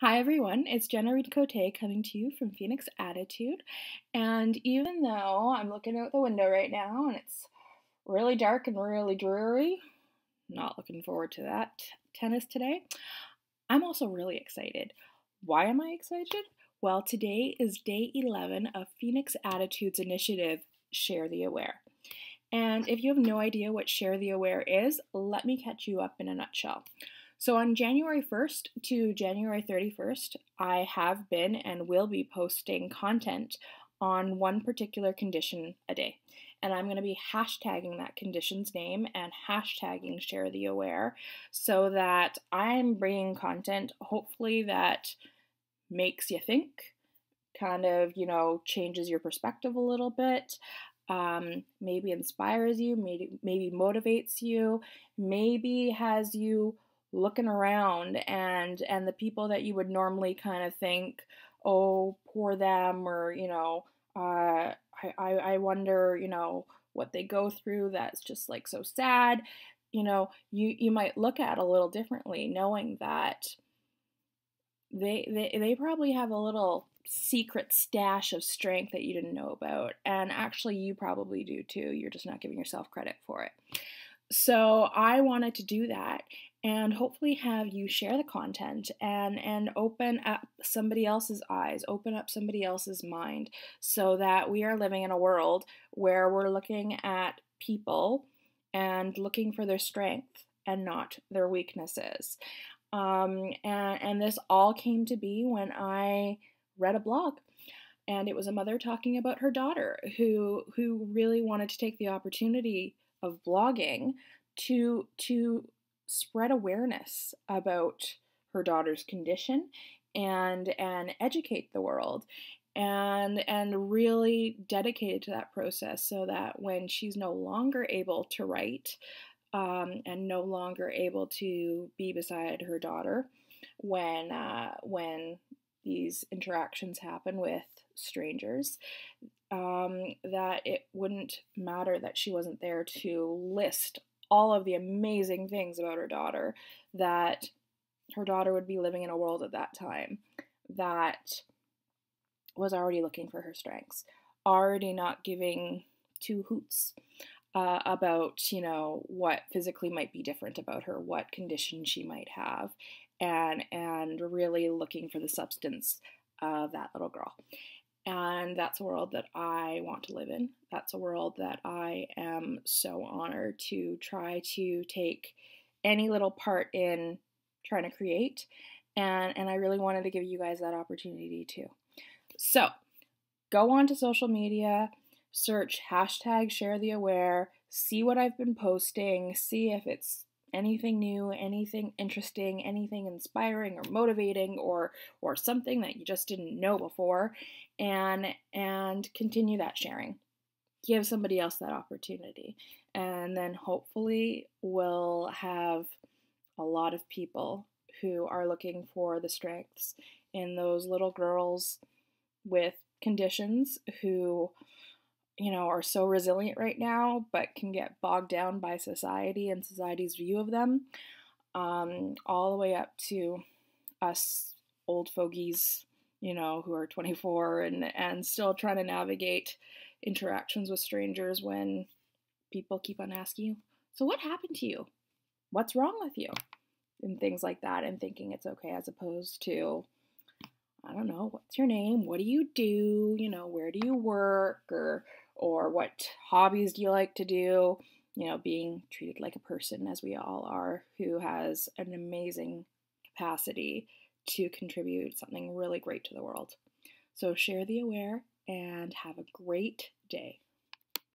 Hi everyone, it's Jenna Reed Cote coming to you from Phoenix Attitude. And even though I'm looking out the window right now and it's really dark and really dreary, not looking forward to that tennis today, I'm also really excited. Why am I excited? Well, today is day 11 of Phoenix Attitude's initiative, Share the Aware. And if you have no idea what Share the Aware is, let me catch you up in a nutshell. So on January 1st to January 31st, I have been and will be posting content on one particular condition a day. And I'm going to be hashtagging that condition's name and hashtagging share the aware so that I'm bringing content hopefully that makes you think, kind of, you know, changes your perspective a little bit, um, maybe inspires you, maybe, maybe motivates you, maybe has you looking around and and the people that you would normally kind of think oh poor them or you know uh, I, I wonder you know what they go through that's just like so sad you know you you might look at a little differently knowing that they they, they probably have a little secret stash of strength that you didn't know about and actually you probably do too you're just not giving yourself credit for it so I wanted to do that and hopefully have you share the content and and open up somebody else's eyes open up somebody else's mind so that we are living in a world where we're looking at people and looking for their strength and not their weaknesses. Um, and, and this all came to be when i read a blog and it was a mother talking about her daughter who who really wanted to take the opportunity of blogging to to spread awareness about her daughter's condition and and educate the world and and really dedicated to that process so that when she's no longer able to write um, and no longer able to be beside her daughter when uh, when these interactions happen with strangers um, that it wouldn't matter that she wasn't there to list all of the amazing things about her daughter that her daughter would be living in a world at that time that was already looking for her strengths, already not giving two hoots uh, about, you know, what physically might be different about her, what condition she might have, and and really looking for the substance of that little girl. And that's a world that I want to live in. That's a world that I am so honored to try to take any little part in trying to create. And, and I really wanted to give you guys that opportunity too. So go on to social media, search hashtag share the aware, see what I've been posting, see if it's anything new, anything interesting, anything inspiring or motivating or or something that you just didn't know before and and continue that sharing. Give somebody else that opportunity. And then hopefully we'll have a lot of people who are looking for the strengths in those little girls with conditions who you know, are so resilient right now, but can get bogged down by society and society's view of them, um, all the way up to us old fogies, you know, who are 24 and, and still trying to navigate interactions with strangers when people keep on asking you, So, what happened to you? What's wrong with you? And things like that, and thinking it's okay as opposed to, I don't know, what's your name? What do you do? You know, where do you work? Or or what hobbies do you like to do? You know, being treated like a person, as we all are, who has an amazing capacity to contribute something really great to the world. So share the aware and have a great day.